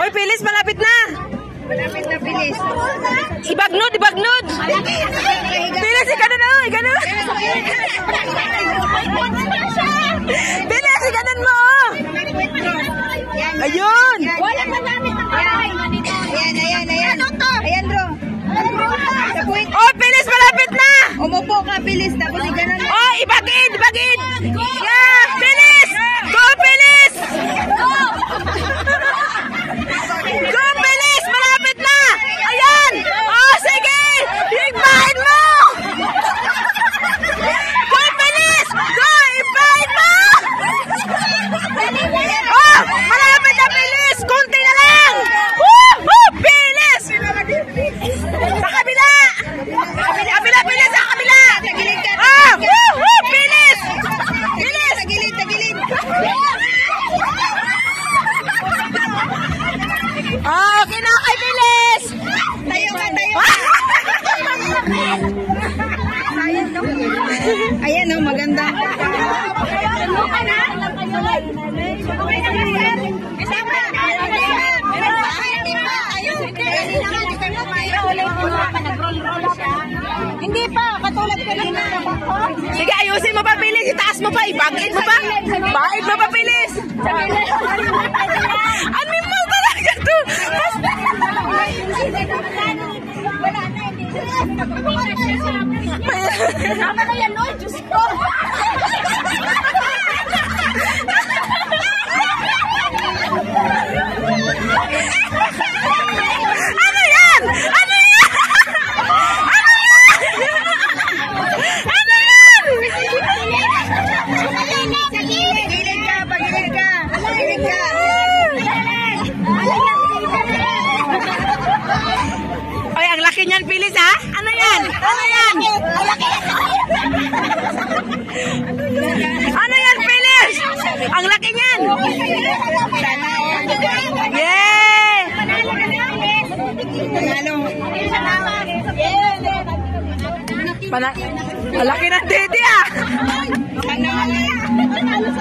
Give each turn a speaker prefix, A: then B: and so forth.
A: Uy, Pilis, malapit na!
B: Malapit na bilis.
A: Ibagnod, ibagnod! Pilis, ikanon, oh, ikanon! Pilis, ikanon
B: Umupo ka, bilis. Tapos iganon.
A: Oh, ibagid, ibagid! Yeah! Pilis! Go, Pilis! Go, Pilis! Malapit na! Ayan! Oh, sige! Ibahin mo! Go, Pilis! Go, ibahin mo! Oh, malapit na, Pilis! Kunti na lang! Woo! Woo! Pilis! Sa kabila! Kabila, Pilis! Sa kabila!
B: Tagilid ka.
A: Ah! Woo! Woo! Pilis! Pilis!
B: Tagilid, tagilid.
A: Ah, okay na kay Pilis!
B: Tayo ka, tayo ka. Ayan, oh, maganda. Hindi pa, katulad ko rin na
A: Sige, ayusin mo pa, Pilis. Itaas mo pa. Ibagid mo pa. Bakit mo pa, Pilis? Ano
B: Tama na yan, no?
A: Ang laki niyan, Pilis, ha? Ano yan? Ano yan? Ano yan, Pilis? Ang laki niyan. Yay!
B: Panalo.
A: Pana malaki ng titi, ah!
B: Panalo.